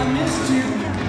I missed you.